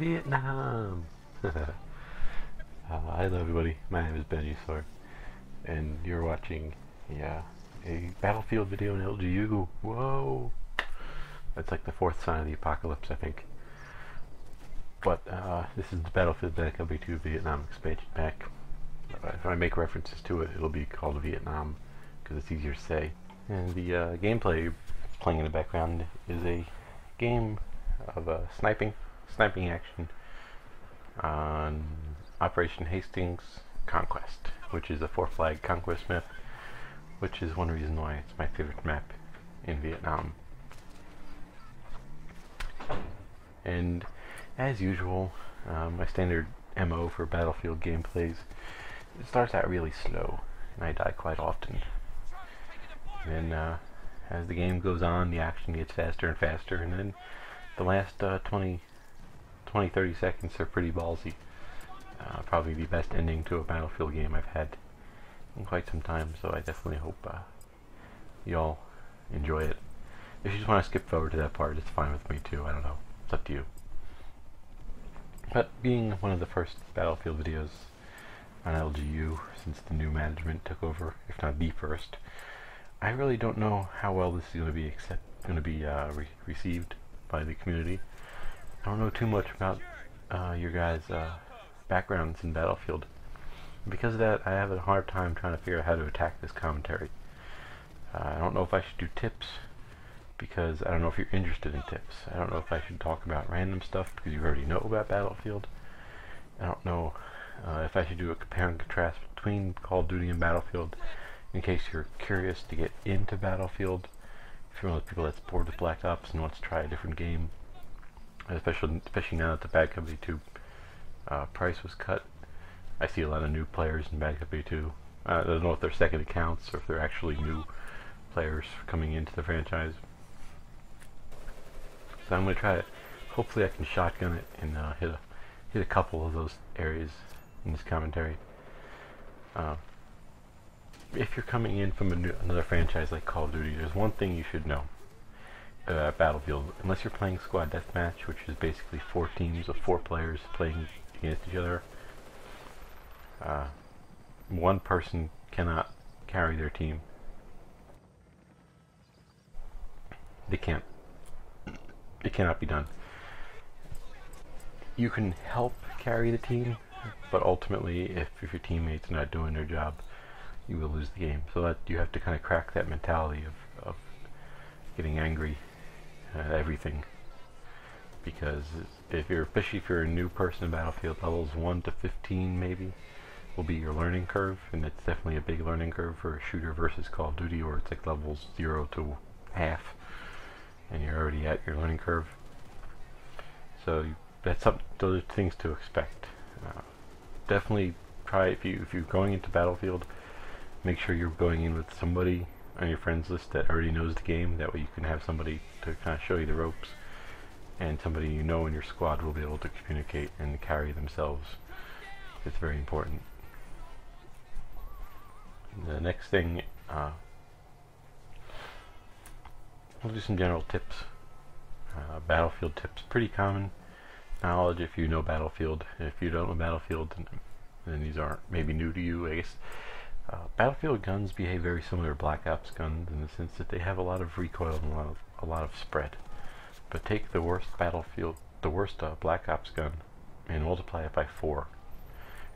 Vietnam. uh, hello, everybody. My name is Benji Sword, and you're watching yeah, a battlefield video in LGU. Whoa! That's like the fourth sign of the apocalypse, I think. But uh, this is the Battlefield Company 2 Vietnam expansion pack. Uh, if I make references to it, it'll be called Vietnam because it's easier to say. And the uh, gameplay playing in the background is a game of uh, sniping, sniping action on Operation Hastings Conquest, which is a four flag conquest map, which is one reason why it's my favorite map in Vietnam. And as usual, um, my standard MO for Battlefield gameplays, it starts out really slow, and I die quite often. And then, uh, as the game goes on, the action gets faster and faster, and then the last uh, 20, 20, 30 seconds are pretty ballsy. Uh, probably the best ending to a Battlefield game I've had in quite some time, so I definitely hope uh, you all enjoy it. If you just want to skip forward to that part, it's fine with me too. I don't know. It's up to you. But being one of the first Battlefield videos on LGU since the new management took over, if not the first, I really don't know how well this is going to be accept going to be uh, re received by the community. I don't know too much about uh, your guys' uh, backgrounds in Battlefield. Because of that, I have a hard time trying to figure out how to attack this commentary. Uh, I don't know if I should do tips because I don't know if you're interested in tips. I don't know if I should talk about random stuff because you already know about Battlefield. I don't know uh, if I should do a compare and contrast between Call of Duty and Battlefield in case you're curious to get into Battlefield. If you're one of those people that's bored with Black Ops and wants to try a different game, especially especially now that the Bad Company 2 uh, price was cut, I see a lot of new players in Bad Company 2. Uh, I don't know if they're second accounts or if they're actually new players coming into the franchise. So I'm going to try it. Hopefully I can shotgun it and uh, hit, a, hit a couple of those areas in this commentary. Uh, if you're coming in from new, another franchise like Call of Duty, there's one thing you should know about Battlefield. Unless you're playing Squad Deathmatch, which is basically four teams of four players playing against each other, uh, one person cannot carry their team. They can't. It cannot be done. You can help carry the team, but ultimately, if, if your teammates are not doing their job, you will lose the game. So that you have to kind of crack that mentality of, of getting angry at everything. Because if you're, especially if you're a new person in Battlefield, levels 1 to 15 maybe, will be your learning curve, and it's definitely a big learning curve for a shooter versus Call of Duty, where it's like levels 0 to half and you're already at your learning curve. So that's up those are things to expect. Uh, definitely try if you if you're going into Battlefield, make sure you're going in with somebody on your friends list that already knows the game. That way you can have somebody to kind of show you the ropes, and somebody you know in your squad will be able to communicate and carry themselves. It's very important. The next thing. Uh, We'll do some general tips. Uh, battlefield tips, pretty common knowledge if you know Battlefield. If you don't know Battlefield, then, then these aren't maybe new to you, I guess. Uh, Battlefield guns behave very similar to Black Ops guns in the sense that they have a lot of recoil and a lot of, a lot of spread. But take the worst Battlefield, the worst uh, Black Ops gun, and multiply it by four,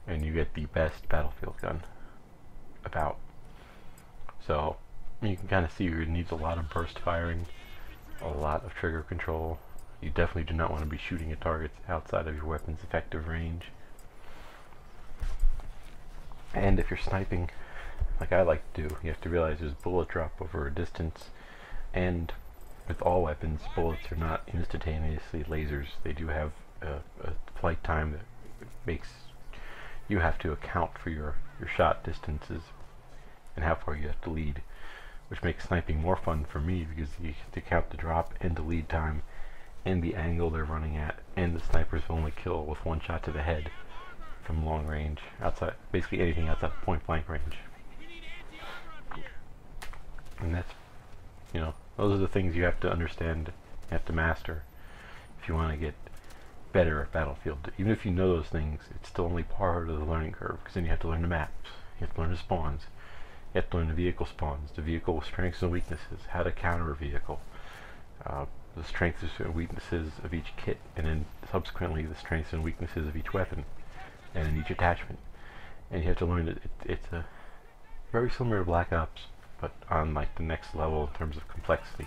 and you get the best Battlefield gun about. So you can kind of see it needs a lot of burst firing, a lot of trigger control. You definitely do not want to be shooting at targets outside of your weapon's effective range. And if you're sniping, like I like to do, you have to realize there's bullet drop over a distance, and with all weapons, bullets are not instantaneously lasers. They do have a, a flight time that makes you have to account for your, your shot distances and how far you have to lead which makes sniping more fun for me because you have to count the drop and the lead time and the angle they're running at. And the snipers will only kill with one shot to the head from long range outside basically anything outside point blank range and that's you know those are the things you have to understand you have to master if you want to get better at Battlefield. Even if you know those things, it's still only part of the learning curve because then you have to learn the maps, you have to learn the spawns, you have to learn the vehicle spawns, the vehicle strengths and weaknesses, how to counter a vehicle, uh, the strengths and weaknesses of each kit, and then subsequently the strengths and weaknesses of each weapon and each attachment. And you have to learn that it, it's a very similar to Black Ops, but on like the next level in terms of complexity.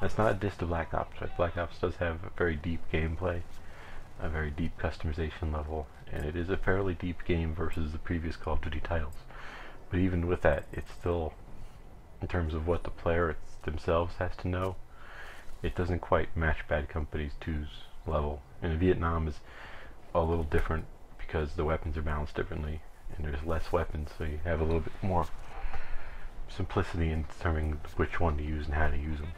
That's not a diss to Black Ops. Right? Black Ops does have a very deep gameplay, a very deep customization level, and it is a fairly deep game versus the previous Call of Duty titles. But even with that, it's still, in terms of what the player themselves has to know, it doesn't quite match Bad Company's 2's level. And Vietnam is a little different because the weapons are balanced differently, and there's less weapons, so you have a little bit more simplicity in determining which one to use and how to use them.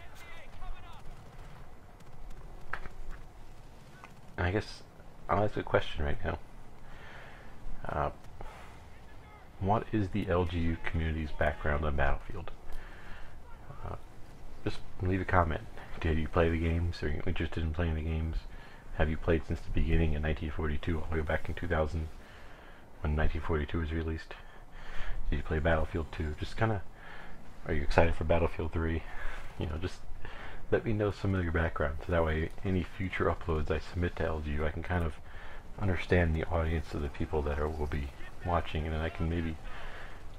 And I guess I'll ask a question right now. Uh, what is the LGU community's background on Battlefield? Uh, just leave a comment. Did you play the games? Are you interested in playing the games? Have you played since the beginning in 1942, all the way back in 2000 when 1942 was released? Did you play Battlefield 2? Just kind of, are you excited for Battlefield 3? You know, just let me know some of your background so that way any future uploads I submit to LGU I can kind of understand the audience of the people that are, will be watching and then I can maybe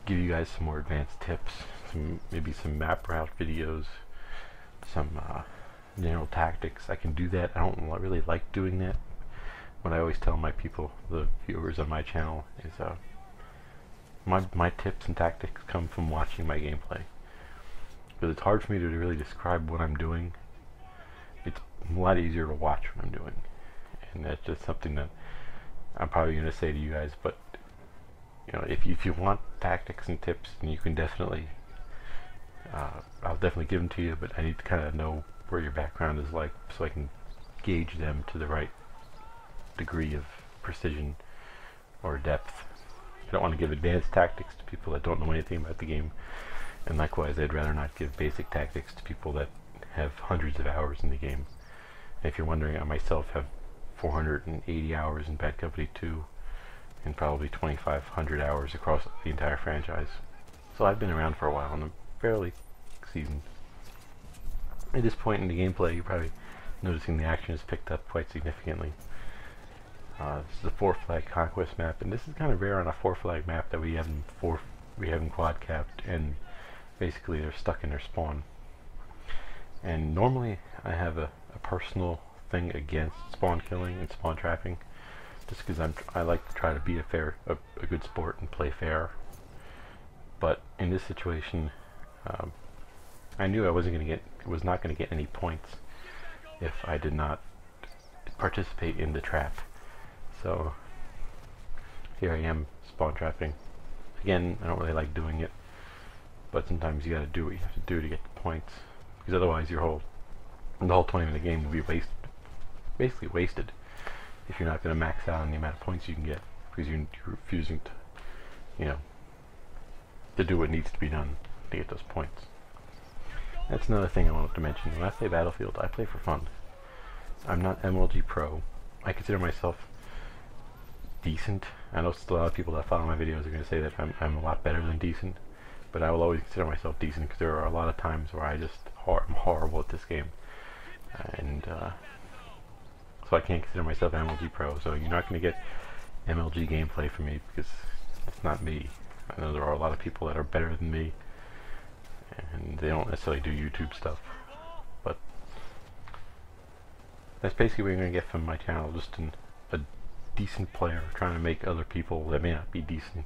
give you guys some more advanced tips some maybe some map route videos some uh, general tactics. I can do that. I don't really like doing that. What I always tell my people the viewers on my channel is uh, my, my tips and tactics come from watching my gameplay because it's hard for me to really describe what I'm doing. It's a lot easier to watch what I'm doing, and that's just something that I'm probably going to say to you guys. But you know, if you, if you want tactics and tips, then you can definitely, uh, I'll definitely give them to you. But I need to kind of know where your background is like, so I can gauge them to the right degree of precision or depth. I don't want to give advanced tactics to people that don't know anything about the game and likewise, I'd rather not give basic tactics to people that have hundreds of hours in the game. And if you're wondering, I myself have 480 hours in Bad Company 2 and probably 2,500 hours across the entire franchise. So I've been around for a while and I'm fairly seasoned. At this point in the gameplay, you're probably noticing the action has picked up quite significantly. Uh, this is a four flag conquest map, and this is kind of rare on a four flag map that we haven't four we haven't quad capped and basically they're stuck in their spawn. And normally I have a, a personal thing against spawn killing and spawn trapping, just because I'm I like to try to be a fair a, a, good sport and play fair. But in this situation, um, I knew I wasn't going to get was not going to get any points if I did not participate in the trap. So here I am spawn trapping. Again, I don't really like doing it but sometimes you gotta do what you have to do to get the points. Because otherwise your whole the whole 20 minute game will be wasted basically wasted if you're not gonna max out on the amount of points you can get because you're, you're refusing to you know to do what needs to be done to get those points. That's another thing I wanted to mention. When I play Battlefield, I play for fun. I'm not MLG Pro. I consider myself decent. I know a lot of people that follow my videos are going to say that I'm, I'm a lot better than decent but I will always consider myself decent because there are a lot of times where I just hor I'm horrible at this game, and uh, so I can't consider myself MLG pro. So you're not going to get MLG gameplay from me because it's not me. I know there are a lot of people that are better than me, and they don't necessarily do YouTube stuff, but that's basically what you're going to get from my channel, just an, a decent player trying to make other people that may not be decent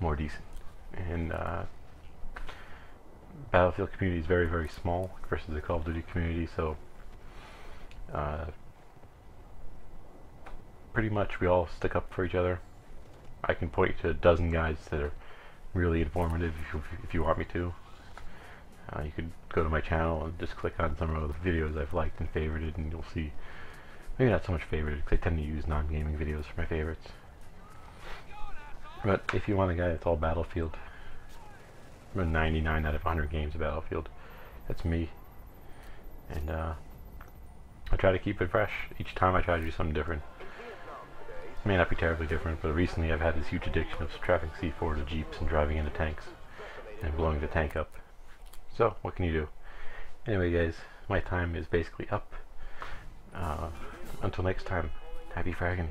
more decent and uh, Battlefield community is very very small versus the Call of Duty community so uh, pretty much we all stick up for each other. I can point you to a dozen guys that are really informative if you, if you want me to. Uh, you could go to my channel and just click on some of the videos I've liked and favorited and you'll see maybe not so much favorited because I tend to use non-gaming videos for my favorites but if you want a guy that's all Battlefield, 99 out of 100 games of Battlefield, that's me. And uh, I try to keep it fresh. Each time I try to do something different. It may not be terribly different, but recently I've had this huge addiction of trapping C4 to jeeps and driving into tanks and blowing the tank up. So, what can you do? Anyway, guys, my time is basically up. Uh, until next time, happy fragging.